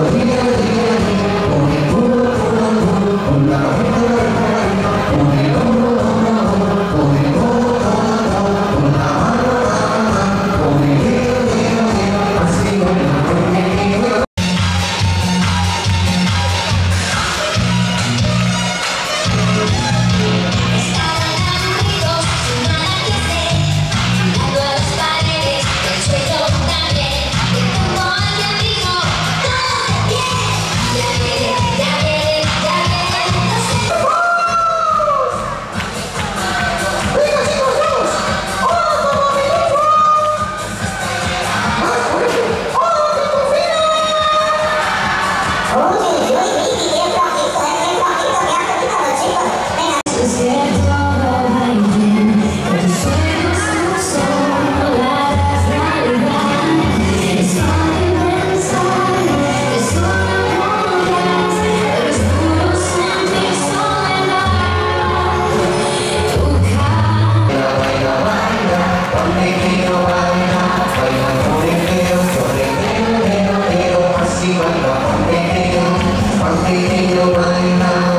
Martín. your brain.